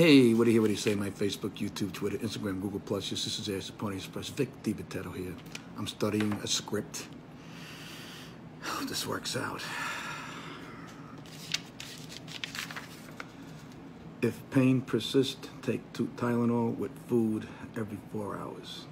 Hey, what do you hear? What do you say? My Facebook, YouTube, Twitter, Instagram, Google Plus. Your sister's ass, Pony Express. Vic DiBitetto here. I'm studying a script. Hope this works out. If pain persists, take Tylenol with food every four hours.